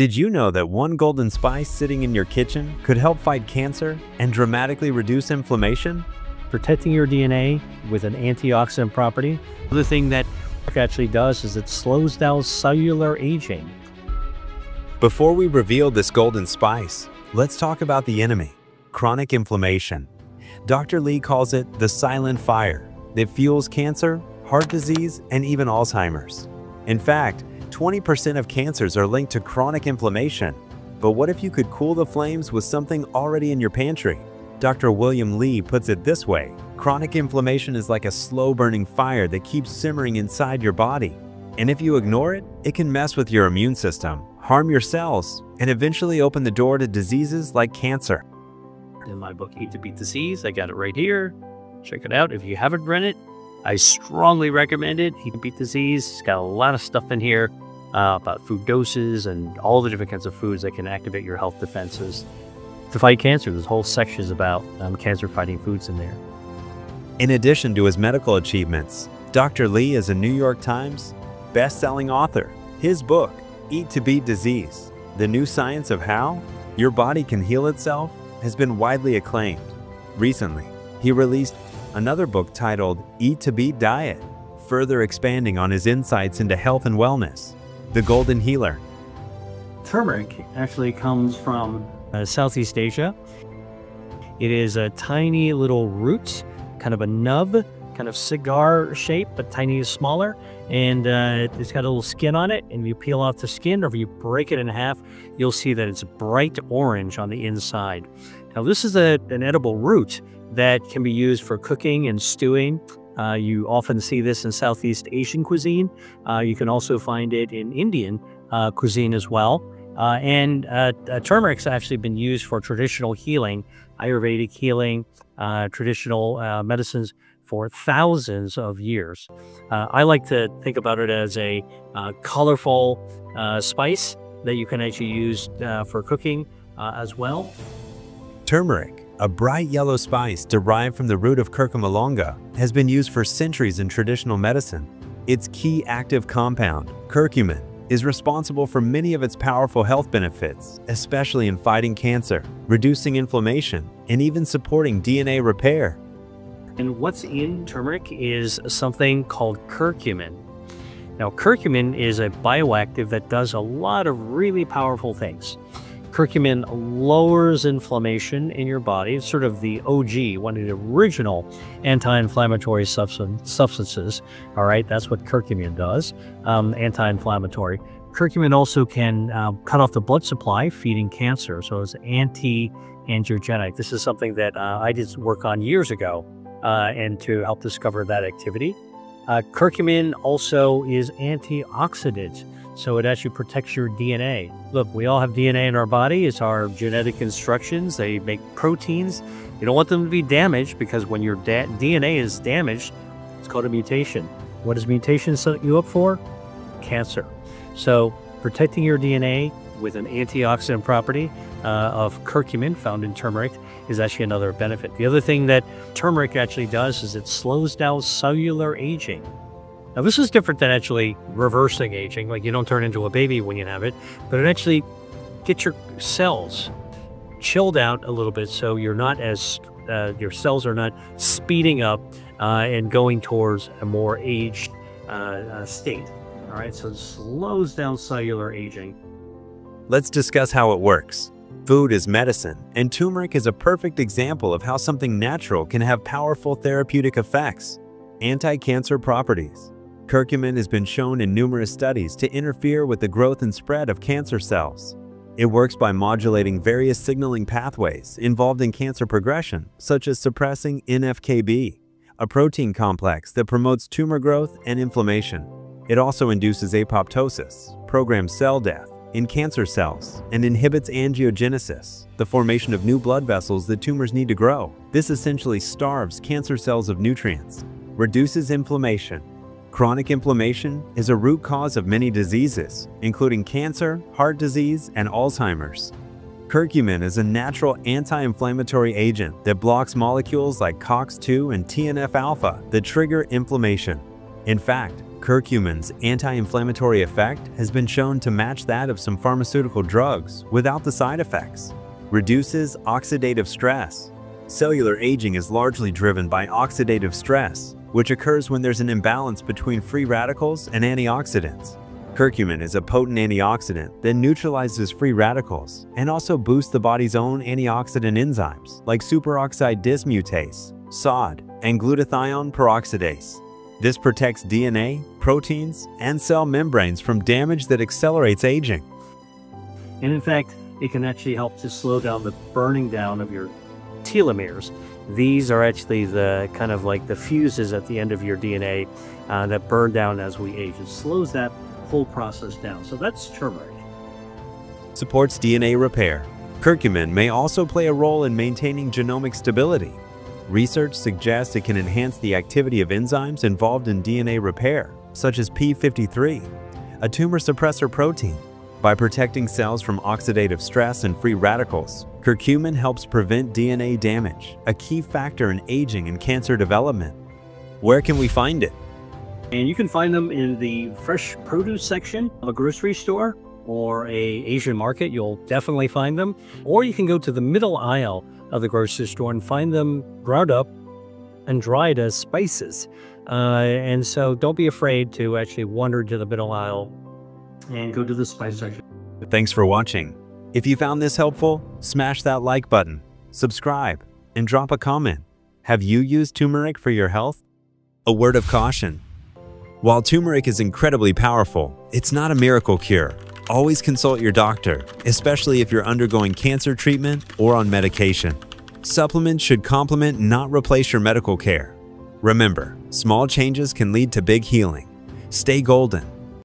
Did you know that one golden spice sitting in your kitchen could help fight cancer and dramatically reduce inflammation? Protecting your DNA with an antioxidant property. The other thing that actually does is it slows down cellular aging. Before we reveal this golden spice, let's talk about the enemy, chronic inflammation. Dr. Li calls it the silent fire that fuels cancer, heart disease, and even Alzheimer's. In fact, 20% of cancers are linked to chronic inflammation. But what if you could cool the flames with something already in your pantry? Dr. William Li puts it this way, chronic inflammation is like a slow-burning fire that keeps simmering inside your body. And if you ignore it, it can mess with your immune system, harm your cells, and eventually open the door to diseases like cancer. In my book, Eat to Beat Disease, I got it right here. Check it out. If you haven't read it, I strongly recommend it. Eat to Beat Disease. It's got a lot of stuff in here uh, about food doses and all the different kinds of foods that can activate your health defenses to fight cancer. There's whole sections about um, cancer fighting foods in there. In addition to his medical achievements, Dr. Li is a New York Times best-selling author. His book, Eat to Beat Disease, The New Science of How Your Body Can Heal Itself, has been widely acclaimed. Recently, he released another book titled Eat to Beat Diet, further expanding on his insights into health and wellness. The Golden Healer. Turmeric actually comes from uh, Southeast Asia. It is a tiny little root, kind of a nub, kind of cigar shape, but tiny smaller. And uh, it's got a little skin on it. And you peel off the skin, or if you break it in half, you'll see that it's bright orange on the inside. Now, this is a, an edible root that can be used for cooking and stewing. Uh, you often see this in Southeast Asian cuisine. Uh, you can also find it in Indian uh, cuisine as well. Uh, and uh, uh, turmeric's actually been used for traditional healing, Ayurvedic healing, traditional medicines for thousands of years. I like to think about it as a colorful spice that you can actually use for cooking as well. Turmeric, a bright yellow spice derived from the root of curcuma longa, has been used for centuries in traditional medicine. Its key active compound, curcumin, is responsible for many of its powerful health benefits, especially in fighting cancer, reducing inflammation, and even supporting DNA repair. And what's in turmeric is something called curcumin. Now, curcumin is a bioactive that does a lot of really powerful things. Curcumin lowers inflammation in your body. It's sort of the OG, one of the original anti-inflammatory substances. All right, that's what curcumin does, um, anti-inflammatory. Curcumin also can uh, cut off the blood supply, feeding cancer. So it's anti-angiogenic. This is something that uh, I did work on years ago, uh, and to help discover that activity. Uh, curcumin also is antioxidant so it actually protects your DNA. Look, we all have DNA in our body. It's our genetic instructions. They make proteins. You don't want them to be damaged because when your DNA is damaged, it's called a mutation. What does mutation set you up for? Cancer. So protecting your DNA with an antioxidant property uh, of curcumin found in turmeric is actually another benefit. The other thing that turmeric actually does is it slows down cellular aging. Now, this is different than actually reversing aging, like you don't turn into a baby when you have it, but it actually gets your cells chilled out a little bit so you're not as, uh, your cells are not speeding up uh, and going towards a more aged uh, uh state. All right, so it slows down cellular aging. Let's discuss how it works. Food is medicine, and turmeric is a perfect example of how something natural can have powerful therapeutic effects. Anti-cancer properties. Curcumin has been shown in numerous studies to interfere with the growth and spread of cancer cells. It works by modulating various signaling pathways involved in cancer progression, such as suppressing NFKB, a protein complex that promotes tumor growth and inflammation. It also induces apoptosis, programmed cell death, in cancer cells and inhibits angiogenesis, the formation of new blood vessels that tumors need to grow. This essentially starves cancer cells of nutrients, reduces inflammation, Chronic inflammation is a root cause of many diseases, including cancer, heart disease, and Alzheimer's. Curcumin is a natural anti-inflammatory agent that blocks molecules like COX-2 and TNF-alpha that trigger inflammation. In fact, curcumin's anti-inflammatory effect has been shown to match that of some pharmaceutical drugs without the side effects. Reduces oxidative stress. Cellular aging is largely driven by oxidative stress, which occurs when there's an imbalance between free radicals and antioxidants. Curcumin is a potent antioxidant that neutralizes free radicals and also boosts the body's own antioxidant enzymes like superoxide dismutase, SOD, and glutathione peroxidase. This protects DNA, proteins, and cell membranes from damage that accelerates aging. And in fact, it can actually help to slow down the burning down of your telomeres. These are actually the kind of like the fuses at the end of your DNA uh, that burn down as we age. It slows that whole process down. So that's turmeric. Supports DNA repair. Curcumin may also play a role in maintaining genomic stability. Research suggests it can enhance the activity of enzymes involved in DNA repair, such as P53, a tumor suppressor protein. By protecting cells from oxidative stress and free radicals, curcumin helps prevent DNA damage, a key factor in aging and cancer development. Where can we find it? And you can find them in the fresh produce section of a grocery store or a Asian market. You'll definitely find them. Or you can go to the middle aisle of the grocery store and find them ground up and dried as spices. Uh, and so don't be afraid to actually wander to the middle aisle and go to the spice section. Thanks for watching. If you found this helpful, smash that like button, subscribe, and drop a comment. Have you used turmeric for your health? A word of caution. While turmeric is incredibly powerful, it's not a miracle cure. Always consult your doctor, especially if you're undergoing cancer treatment or on medication. Supplements should complement, not replace your medical care. Remember, small changes can lead to big healing. Stay golden